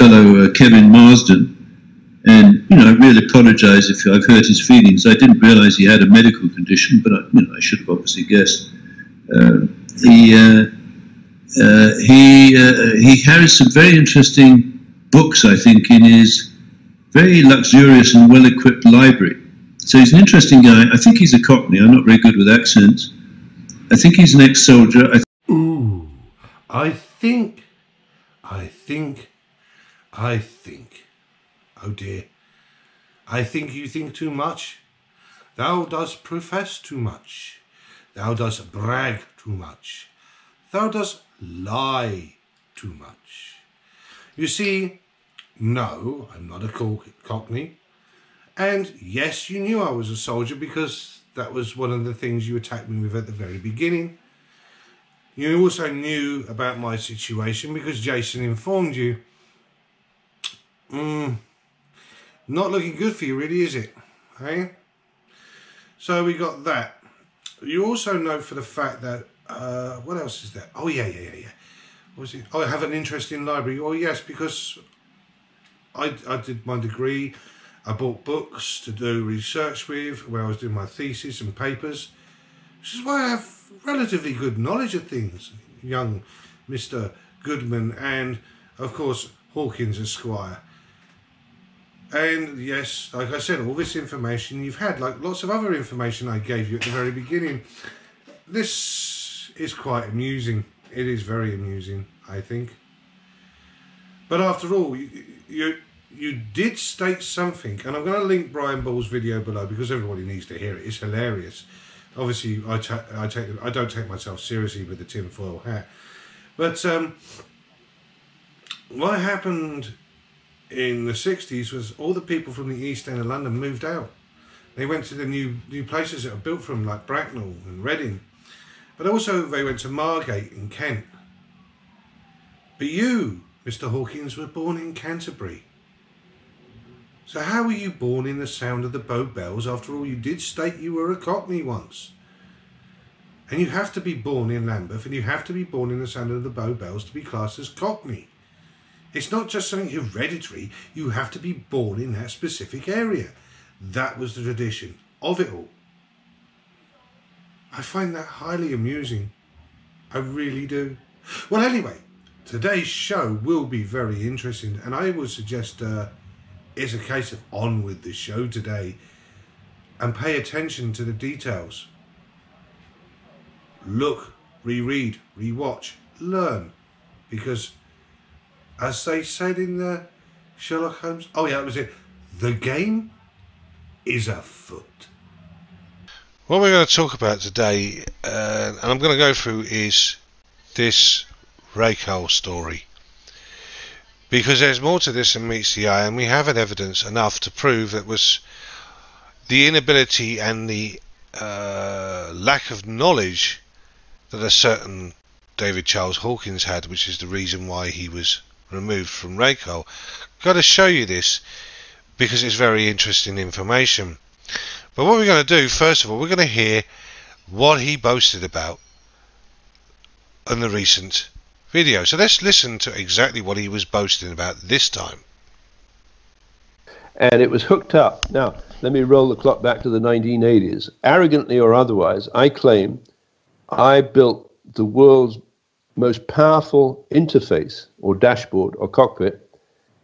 fellow uh, Kevin Marsden, and you know, I really apologise if I've hurt his feelings. I didn't realise he had a medical condition, but I, you know, I should have obviously guessed. Uh, he uh, uh, he uh, he carries some very interesting books, I think, in his very luxurious and well-equipped library. So he's an interesting guy. I think he's a Cockney. I'm not very good with accents. I think he's an ex-soldier. I Ooh, I think, I think, I think. Oh dear. I think you think too much. Thou dost profess too much. Thou dost brag too much. Thou dost lie too much. You see, no, I'm not a cockney. And yes, you knew I was a soldier because that was one of the things you attacked me with at the very beginning. You also knew about my situation because Jason informed you. Mm, not looking good for you, really, is it? Hey? So we got that. You also know for the fact that, uh, what else is there? Oh, yeah, yeah, yeah, yeah. What was it? Oh, I have an interest in library. Oh, yes, because I, I did my degree. I bought books to do research with, where I was doing my thesis and papers. Which is why I have relatively good knowledge of things, young Mr. Goodman and, of course, Hawkins Esquire. And yes, like I said, all this information you've had, like lots of other information I gave you at the very beginning. This is quite amusing. It is very amusing, I think. But after all, you, you, you did state something, and I'm going to link Brian Ball's video below because everybody needs to hear it. It's hilarious. Obviously, I, I take I don't take myself seriously with the tinfoil hat, but um, what happened in the 60s was all the people from the east end of London moved out. They went to the new new places that are built from like Bracknell and Reading. But also they went to Margate in Kent. But you, Mr. Hawkins, were born in Canterbury. So how were you born in the sound of the Bow Bells after all you did state you were a Cockney once? And you have to be born in Lambeth and you have to be born in the sound of the Bow Bells to be classed as Cockney. It's not just something hereditary, you have to be born in that specific area. That was the tradition of it all. I find that highly amusing. I really do. Well, anyway, today's show will be very interesting, and I would suggest uh, it's a case of on with the show today and pay attention to the details. Look, reread, rewatch, learn, because as they said in the Sherlock Holmes. Oh yeah, that was it. The game is afoot. What we're going to talk about today, uh, and I'm going to go through, is this Racal story. Because there's more to this than meets the eye, and we have evidence enough to prove that was the inability and the uh, lack of knowledge that a certain David Charles Hawkins had, which is the reason why he was removed from Racal. Got to show you this because it's very interesting information. But what we're going to do, first of all, we're going to hear what he boasted about in the recent video. So let's listen to exactly what he was boasting about this time. And it was hooked up. Now, let me roll the clock back to the 1980s. Arrogantly or otherwise, I claim I built the world's most powerful interface or dashboard or cockpit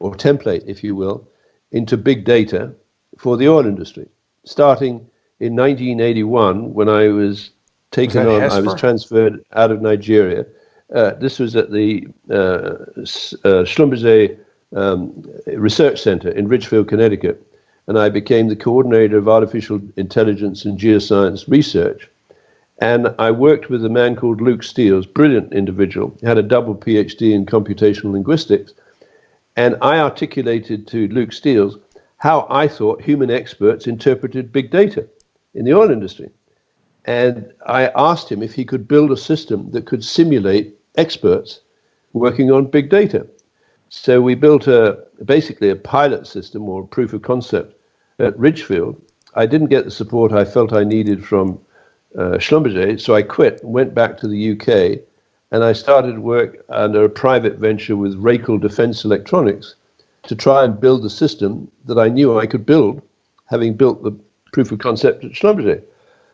or template, if you will, into big data for the oil industry. Starting in 1981, when I was taken was on, I was transferred out of Nigeria. Uh, this was at the uh, uh, Schlumberger um, Research Center in Ridgefield, Connecticut, and I became the coordinator of artificial intelligence and geoscience research. And I worked with a man called Luc Steels, brilliant individual. He had a double PhD in computational linguistics. And I articulated to Luc Steels how I thought human experts interpreted big data in the oil industry. And I asked him if he could build a system that could simulate experts working on big data. So we built a basically a pilot system or proof of concept at Ridgefield. I didn't get the support I felt I needed from uh, Schlumberger. So I quit, went back to the UK, and I started work under a private venture with Racal Defense Electronics to try and build a system that I knew I could build, having built the proof of concept at Schlumberger.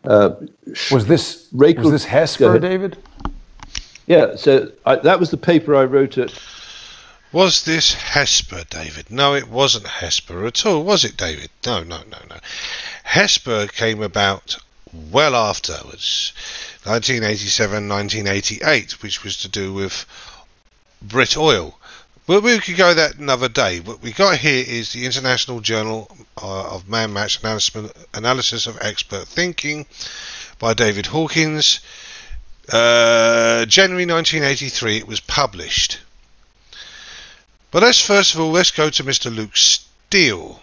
Uh, was this was this Hesper, David? Yeah, so I, that was the paper I wrote at. Was this Hesper, David? No, it wasn't Hesper at all, was it, David? No, no, no, no. Hesper came about well afterwards, 1987, 1988, which was to do with Britoil. But we could go that another day. What we got here is the International Journal uh, of Man-Machine Analysis of Expert Thinking by David Hawkins. Uh, January 1983 it was published. But let's first of all, let's go to Mr. Luc Steele.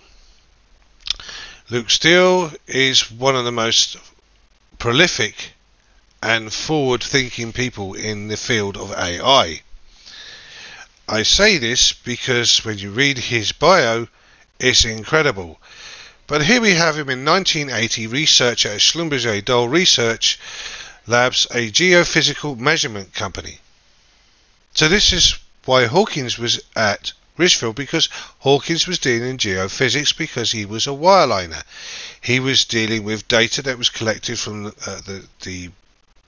Luc Steele is one of the most prolific and forward thinking people in the field of AI. I say this because when you read his bio, it's incredible. But here we have him in 1980, researcher at Schlumberger Doll Research Labs, a geophysical measurement company. So this is why Hawkins was at Ridgefield because Hawkins was dealing in geophysics because he was a wireliner. He was dealing with data that was collected from uh, the, the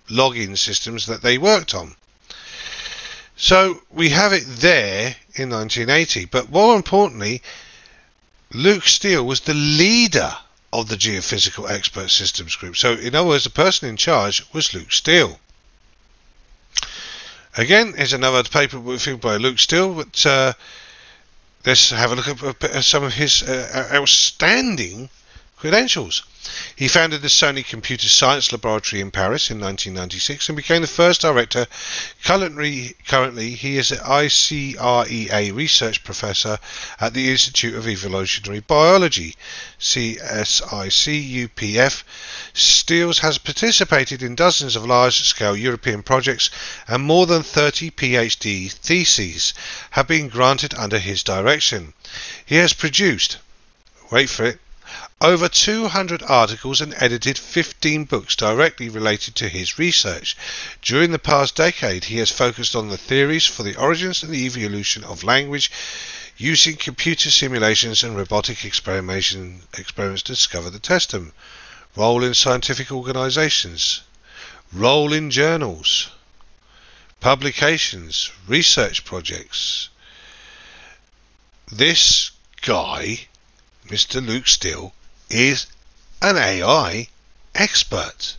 logging systems that they worked on. So we have it there in 1980, but more importantly, Luc Steele was the leader of the Geophysical Expert Systems Group. So, in other words, the person in charge was Luc Steele. Again, here's another paper by Luc Steele, but uh, let's have a look at some of his uh, outstanding credentials. He founded the Sony Computer Science Laboratory in Paris in 1996 and became the first director. Currently, currently he is an ICREA research professor at the Institute of Evolutionary Biology, CSIC-UPF. Steels has participated in dozens of large-scale European projects and more than 30 PhD theses have been granted under his direction. He has produced, wait for it, over 200 articles and edited 15 books directly related to his research. During the past decade, he has focused on the theories for the origins and the evolution of language using computer simulations and robotic experiments to discover the testum. Role in scientific organizations. Role in journals. Publications. Research projects. This guy, Mr. Luc Steele, is an AI expert.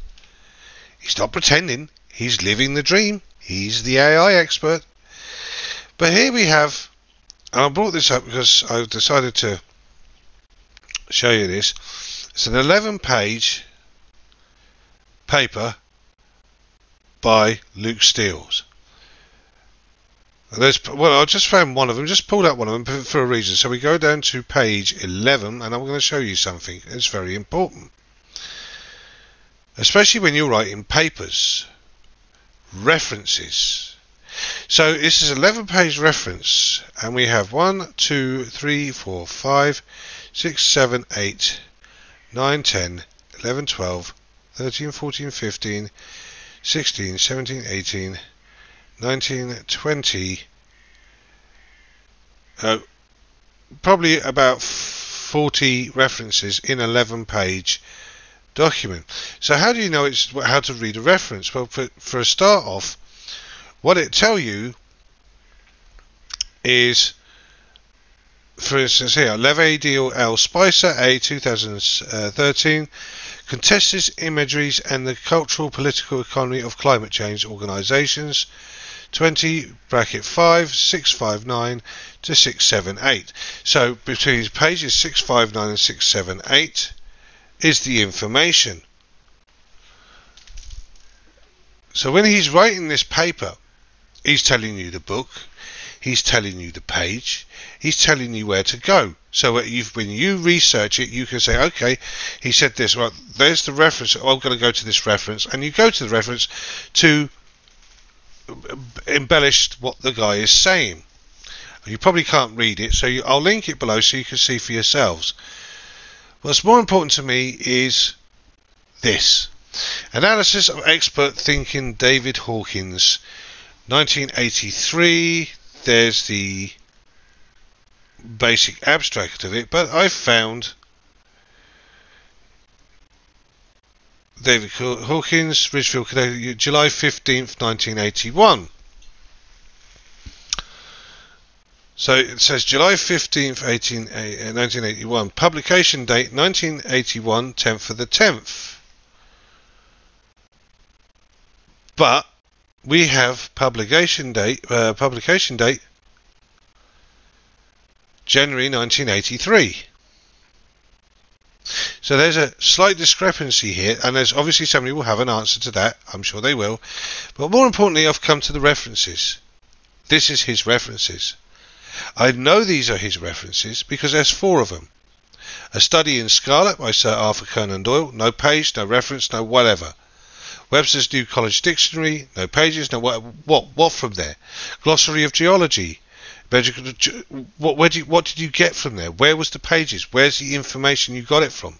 He's not pretending, he's living the dream. He's the AI expert. But here we have, and I brought this up because I've decided to show you this. It's an 11 page paper by Luc Steels. There's well, I just found one of them. Just pulled out one of them for, a reason. So we go down to page 11, and I'm going to show you something. It's very important, especially when you're writing papers, references. So this is 11 page reference, and we have 1, 2, 3, 4, 5, 6, 7, 8, 9, 10, 11, 12, 13, 14, 15, 16, 17, 18. 19, 20, uh, probably about 40 references in 11 page document. So how do you know it's how to read a reference? Well, for, for a start off, what it tell you is, for instance here, Leve Deal L Spicer A 2013 contests imageries and the cultural, political economy of climate change organizations 20 bracket 5 659 to 678 so between pages 659 and 678 is the information. So when he's writing this paper he's telling you the book he's telling you the page he's telling you where to go. So when you research it you can say okay he said this. Well there's the reference. I'm going to go to this reference and you go to the reference to embellished what the guy is saying. You probably can't read it, so you, I'll link it below so you can see for yourselves. What's more important to me is this. Analysis of Expert Thinking David Hawkins, 1983. There's the basic abstract of it, but I found David Hawkins, Ridgefield, Connecticut, July 15th, 1981. So it says July 15th, 18, uh, 1981. Publication date 1981, 10th of the 10th. But we have publication date, uh, publication date January 1983. So there's a slight discrepancy here, and there's obviously somebody will have an answer to that. I'm sure they will. But more importantly, I've come to the references. This is his references. I know these are his references because there's four of them. A Study in Scarlet by Sir Arthur Conan Doyle. No page, no reference, no whatever. Webster's New College Dictionary. No pages, no what? What? What from there? Glossary of Geology. What, where did you, what did you get from there? Where was the pages? Where's the information you got it from?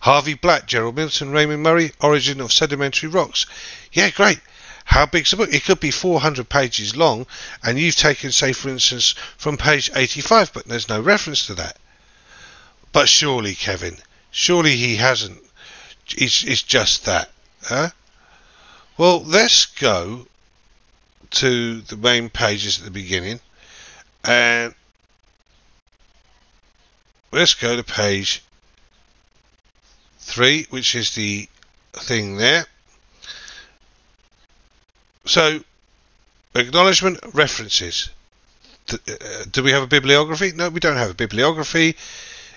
Harvey Blatt, Gerald Milton, Raymond Murray, Origin of Sedimentary Rocks. Yeah, great. How big's the book? It could be 400 pages long, and you've taken, say, for instance, from page 85, but there's no reference to that. But surely, Kevin, surely he hasn't. It's, it's just that. Huh? Well, let's go to the main pages at the beginning and let's go to page 3 which is the thing there. So acknowledgement references. Uh, do we have a bibliography? No we don't have a bibliography.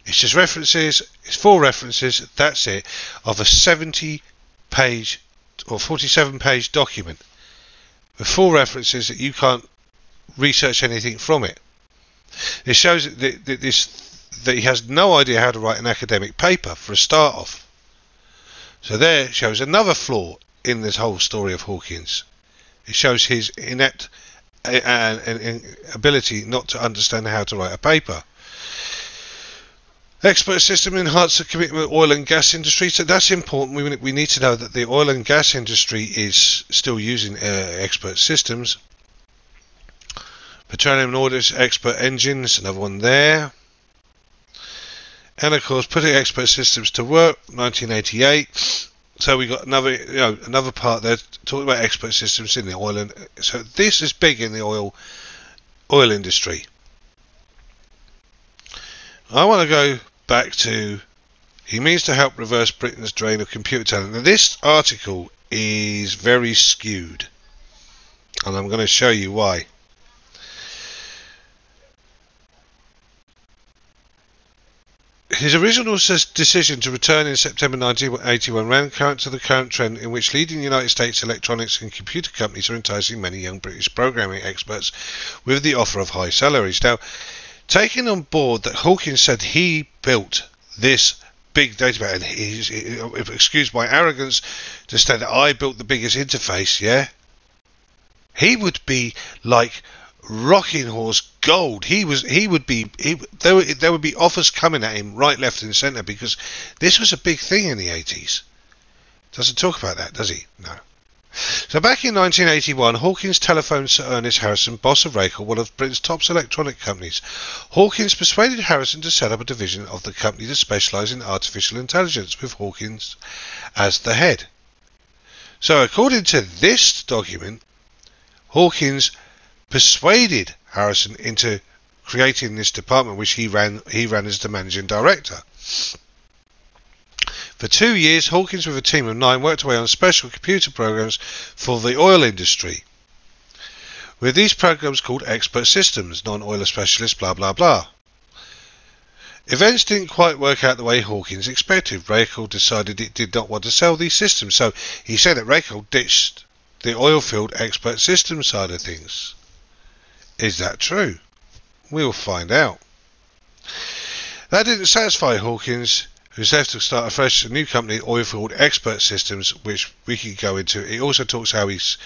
It's just references. It's four references. That's it. Of a 70 page or 47 page document. With four references that you can't research anything from it. It shows that, that, this, that he has no idea how to write an academic paper for a start off. So there shows another flaw in this whole story of Hawkins. It shows his inept uh, ability not to understand how to write a paper. Expert system enhances the commitment oil and gas industry. So that's important. We, we need to know that the oil and gas industry is still using uh, expert systems. Petroleum Audit Expert Engines, another one there. And of course, putting expert systems to work, 1988. So we got another, you know, another part there talking about expert systems in the oil and so this is big in the oil oil industry. I want to go back to he means to help reverse Britain's drain of computer talent. Now this article is very skewed and I'm going to show you why. His original decision to return in September 1981 ran counter to the current trend in which leading United States electronics and computer companies are enticing many young British programming experts with the offer of high salaries. Now, taking on board that Hawkins said he built this big database, and he's, excuse my arrogance to say that I built the biggest interface, yeah? He would be like rocking horse gold. He was he would be he, there there would be offers coming at him right, left, and centre because this was a big thing in the 80s. Doesn't talk about that, does he? No. So back in 1981, Hawkins telephoned Sir Ernest Harrison, boss of Racal, one of Britain's top electronic companies. Hawkins persuaded Harrison to set up a division of the company to specialise in artificial intelligence, with Hawkins as the head. So according to this document, Hawkins persuaded Harrison into creating this department, which he ran he ran as the managing director. For two years, Hawkins, with a team of nine, worked away on special computer programs for the oil industry. With these programs called expert systems, non-oiler specialists, blah blah blah. Events didn't quite work out the way Hawkins expected. Racal decided it did not want to sell these systems, so he said that Racal ditched the oil field expert system side of things. Is that true? We'll find out. That didn't satisfy Hawkins, who's left to start afresh a new company, Oilfield Expert Systems, which we can go into. He also talks how he's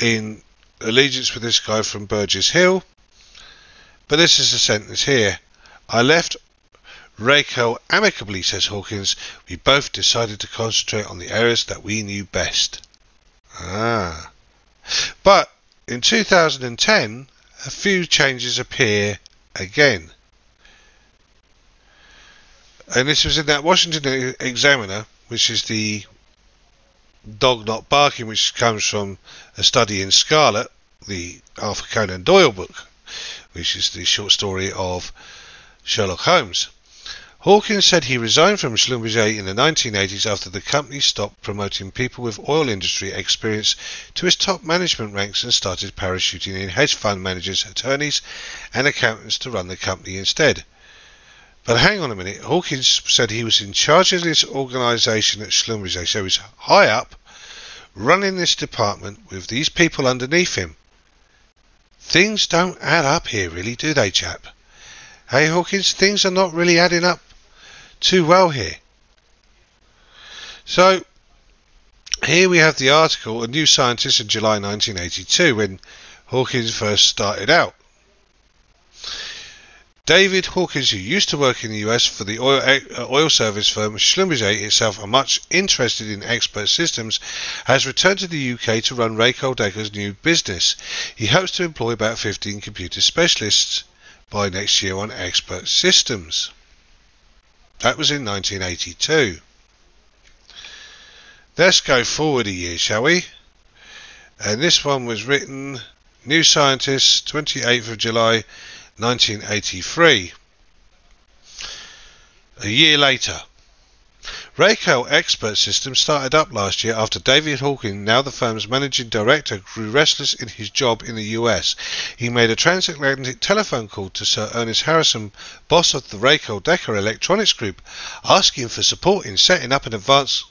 in allegiance with this guy from Burgess Hill. But this is the sentence here. I left Racal amicably, says Hawkins. We both decided to concentrate on the areas that we knew best. Ah. But in 2010, a few changes appear again. And this was in that Washington Examiner, which is the dog not barking, which comes from a study in Scarlet, the Arthur Conan Doyle book, which is the short story of Sherlock Holmes. Hawkins said he resigned from Schlumberger in the 1980s after the company stopped promoting people with oil industry experience to its top management ranks and started parachuting in hedge fund managers, attorneys, and accountants to run the company instead. But hang on a minute, Hawkins said he was in charge of this organisation at Schlumberger, so he's high up, running this department with these people underneath him. Things don't add up here, really, do they, chap? Hey, Hawkins, things are not really adding up too well here. So, here we have the article, A New Scientist in July 1982, when Hawkins first started out. David Hawkins, who used to work in the US for the oil, uh, oil service firm Schlumberger itself and much interested in expert systems, has returned to the UK to run Racal-Decca's new business. He hopes to employ about 15 computer specialists by next year on expert systems. That was in 1982. Let's go forward a year, shall we? And this one was written New Scientist, 28th of July 1983. A year later. Racal Expert Systems started up last year after David Hawking, now the firm's managing director, grew restless in his job in the US. He made a transatlantic telephone call to Sir Ernest Harrison, boss of the Racal-Decca Electronics Group, asking for support in setting up an advanced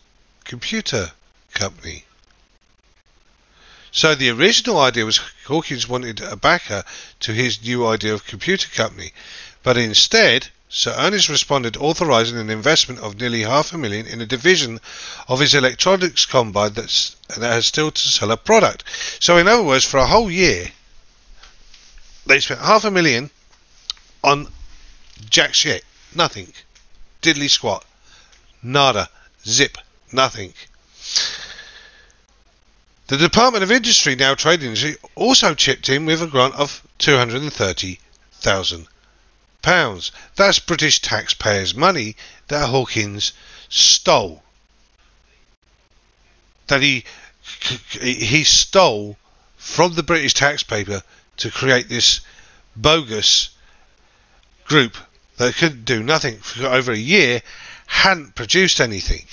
computer company. So the original idea was Hawkins wanted a backer to his new idea of computer company, but instead Sir Ernest responded authorising an investment of nearly half a million in a division of his electronics combine that's, that has still to sell a product. So in other words, for a whole year, they spent half a million on jack shit. Nothing. Diddly squat. Nada. Zip. Nothing. The Department of Industry, now Trade Industry, also chipped in with a grant of £230,000. That's British taxpayers' money that Hawkins stole. That he he stole from the British taxpayer to create this bogus group that couldn't do nothing for over a year, hadn't produced anything.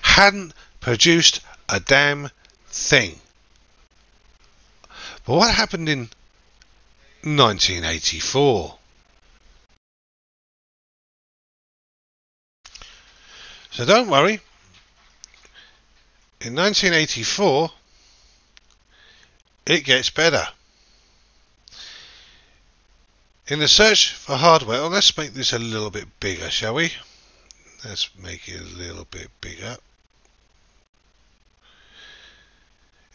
Hadn't produced a damn thing. But what happened in 1984? So don't worry. In 1984, it gets better. In the search for hardware, well, let's make this a little bit bigger, shall we? Let's make it a little bit bigger.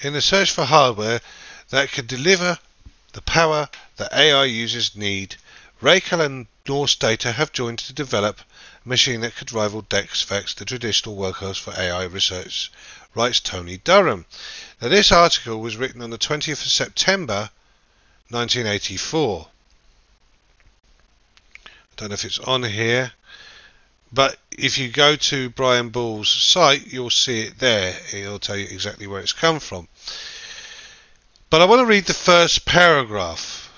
in the search for hardware that can deliver the power that AI users need, Racal and Norsk Data have joined to develop a machine that could rival DEC VAX, the traditional workhorse for AI research, writes Tony Durham. Now, this article was written on the 20th of September 1984. I don't know if it's on here. But if you go to Brian Ball's site, you'll see it there. It'll tell you exactly where it's come from. But I want to read the first paragraph.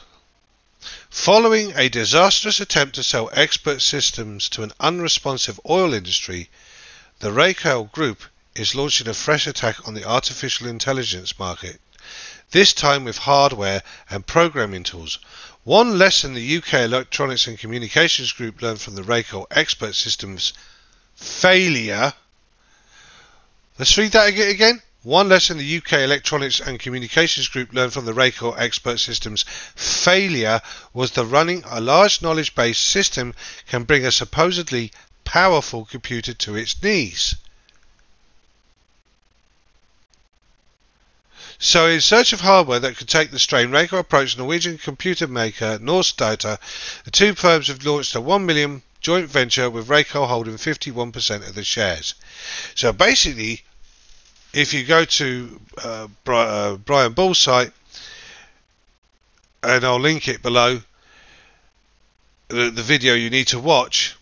Following a disastrous attempt to sell expert systems to an unresponsive oil industry, the Racal Group is launching a fresh attack on the artificial intelligence market, this time with hardware and programming tools. One lesson the UK Electronics and Communications Group learned from the Racal Expert Systems failure. Let's read that again. One lesson the UK Electronics and Communications Group learned from the Racal Expert Systems failure was that running a large knowledge based system can bring a supposedly powerful computer to its knees. So, in search of hardware that could take the strain, Racal approached Norwegian computer maker Norsk Data. The two firms have launched a 1 million joint venture with Racal holding 51% of the shares. So, basically, if you go to uh, uh, Brian Ball's site, and I'll link it below, the, the video you need to watch,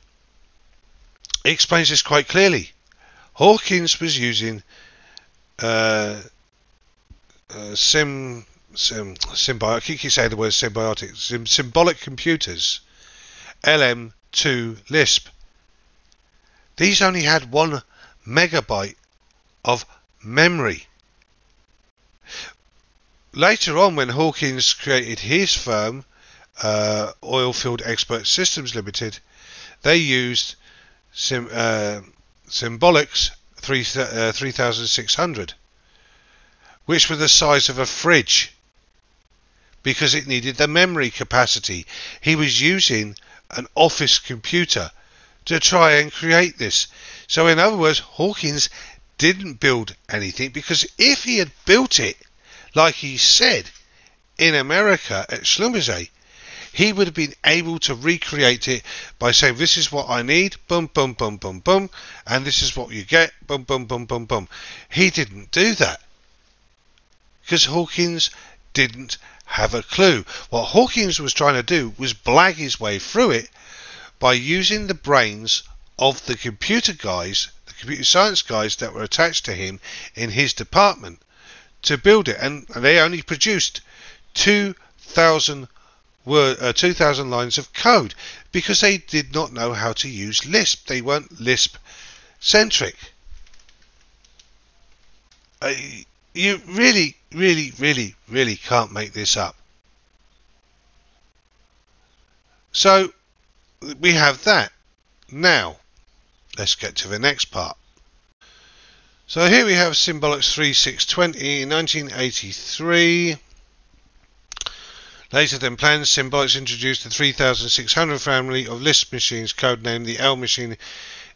explains this quite clearly. Hawkins was using uh, uh, sim, sim, symbiotic, I keep saying the word symbiotic, sim, symbolic computers, LM2 Lisp. These only had one megabyte of memory. Later on, when Hawkins created his firm, uh, Oilfield Expert Systems Limited, they used sim, uh, Symbolics 3, uh, 3600, which were the size of a fridge because it needed the memory capacity. He was using an office computer to try and create this. So, in other words, Hawkins didn't build anything because if he had built it, like he said in America at Schlumberger, he would have been able to recreate it by saying, This is what I need, boom, boom, boom, boom, boom, and this is what you get, boom, boom, boom, boom, boom. He didn't do that because Hawkins didn't have a clue. What Hawkins was trying to do was blag his way through it by using the brains of the computer guys, the computer science guys that were attached to him in his department to build it. And they only produced 2,000 word, uh, 2,000 lines of code because they did not know how to use Lisp. They weren't Lisp centric. Uh, you really, really, really, really can't make this up. So we have that. Now, let's get to the next part. So here we have Symbolics 3620 in 1983. Later than planned, Symbolics introduced the 3600 family of Lisp machines, codenamed the L machine.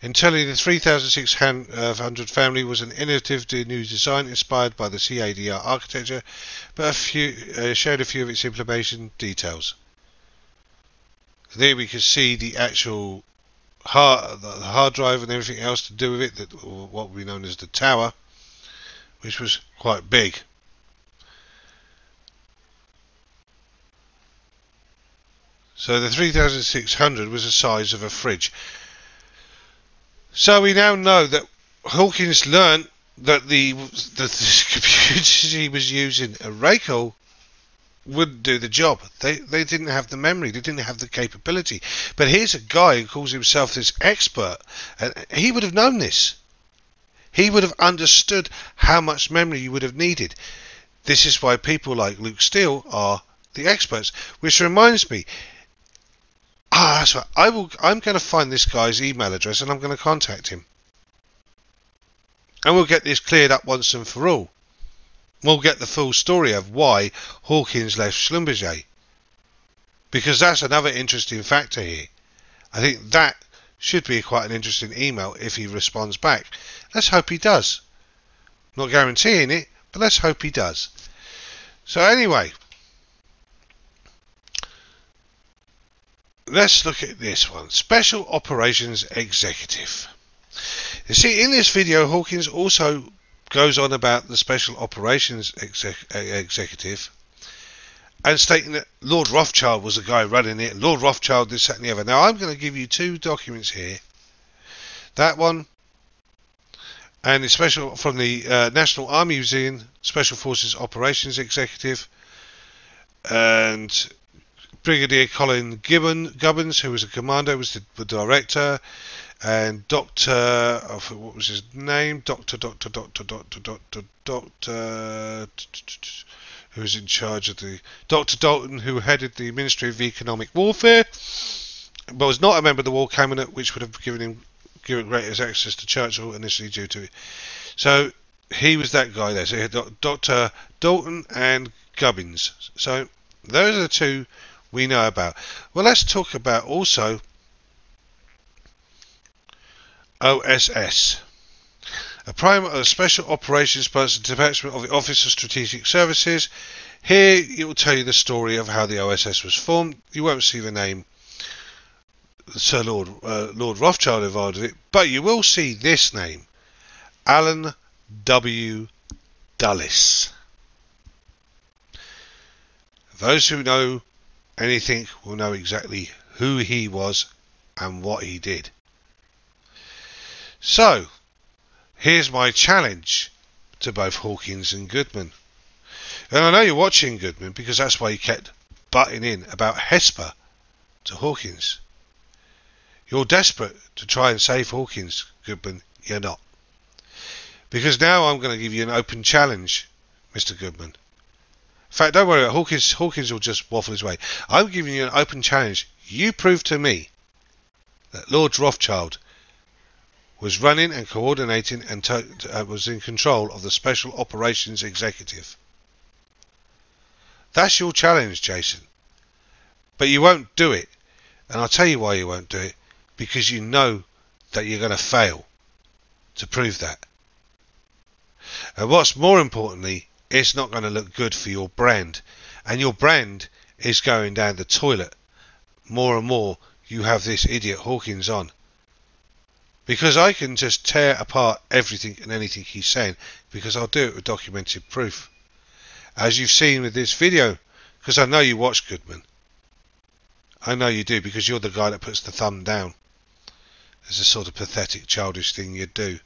Internally, the 3600 family was an innovative new design inspired by the CADR architecture, but a few, uh, showed a few of its implementation details. There we can see the actual hard, the hard drive and everything else to do with it, that what we known as the tower, which was quite big. So the 3600 was the size of a fridge. So we now know that Hawkins learned that the, the, the computers he was using, a Racal, wouldn't do the job. They they didn't have the memory. They didn't have the capability. But here's a guy who calls himself this expert, and he would have known this. He would have understood how much memory you would have needed. This is why people like Luc Steele are the experts. Which reminds me, ah, that's right. I will. I'm going to find this guy's email address and I'm going to contact him, and we'll get this cleared up once and for all. We'll get the full story of why Hawkins left Schlumberger. Because that's another interesting factor here. I think that should be quite an interesting email if he responds back. Let's hope he does. Not guaranteeing it, but let's hope he does. So anyway, let's look at this one. Special Operations Executive. You see, in this video, Hawkins also goes on about the Special Operations exec Executive and stating that Lord Rothschild was the guy running it. Lord Rothschild, this, that, and the other. Now, I'm going to give you two documents here. That one, and it's special from the uh, National Army Museum, Special Forces Operations Executive, and Brigadier Colin Gibbon, Gubbins, who was a commander, was the, the director, and Doctor, what was his name? Doctor, Doctor, Doctor, Doctor, Doctor, Doctor, who was in charge of the Doctor Dalton, who headed the Ministry of Economic Warfare, but was not a member of the War Cabinet, which would have given him given greater access to Churchill initially due to it. So he was that guy there. So he had Doctor Dalton and Gubbins. So those are the two we know about. Well, let's talk about also OSS. A prime a special operations person detachment of the Office of Strategic Services. Here it will tell you the story of how the OSS was formed. You won't see the name Sir Lord uh, Lord Rothschild involved in it, but you will see this name, Allen W. Dulles. Those who know anything will know exactly who he was and what he did. So, here's my challenge to both Hawkins and Goodman. And I know you're watching Goodman because that's why you kept butting in about Hesper to Hawkins. You're desperate to try and save Hawkins, Goodman. You're not. Because now I'm going to give you an open challenge, Mr. Goodman. In fact, don't worry, Hawkins, Hawkins will just waffle his way. I'm giving you an open challenge. You prove to me that Lord Rothschild was running and coordinating and uh, was in control of the Special Operations Executive. That's your challenge, Jason. But you won't do it. And I'll tell you why you won't do it. Because you know that you're going to fail to prove that. And what's more importantly, it's not going to look good for your brand. And your brand is going down the toilet. More and more, you have this idiot Hawkins on. Because I can just tear apart everything and anything he's saying, because I'll do it with documented proof as you've seen with this video, because I know you watch Goodman. I know you do because you're the guy that puts the thumb down. It's a sort of pathetic, childish thing you do.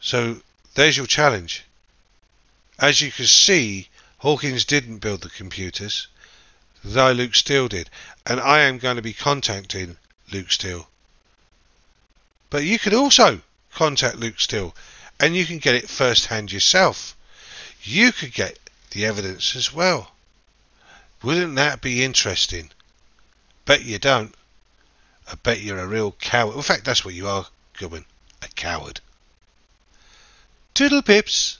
So there's your challenge. As you can see, Hawkins didn't build the computers, though Luc Steele did, and I am going to be contacting Luc Steele. But you could also contact Luc Steele, and you can get it first hand yourself you could get the evidence as well. Wouldn't that be interesting? Bet you don't. I bet you're a real coward. In fact, that's what you are, Goodman. A coward. Toodle pips.